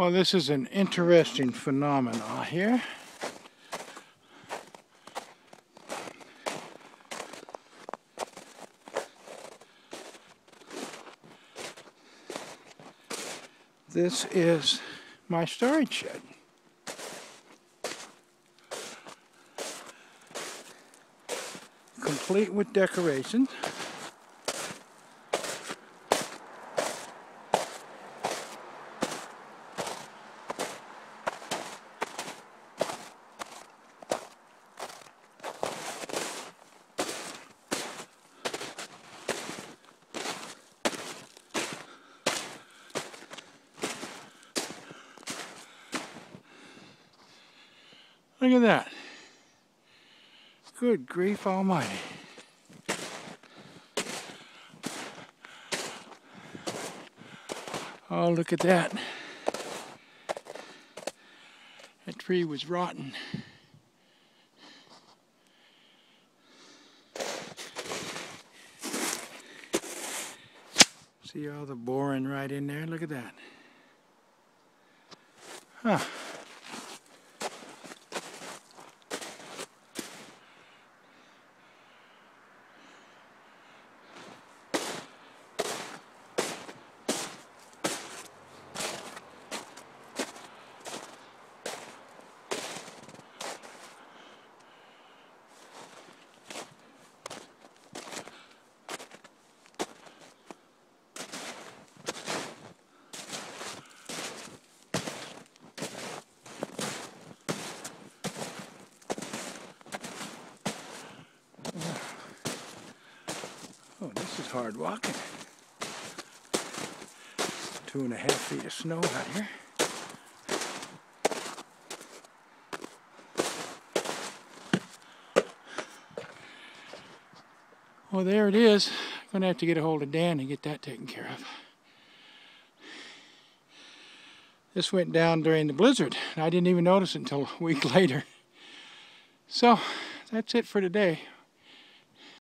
Well, this is an interesting phenomenon here. This is my storage shed. Complete with decorations. Look at that. Good grief almighty. Oh, look at that. That tree was rotten. See all the boring right in there? Look at that. Huh. Oh, this is hard walking. Two and a half feet of snow out here. Well, there it is. I'm going to have to get a hold of Dan and get that taken care of. This went down during the blizzard. And I didn't even notice it until a week later. So, that's it for today.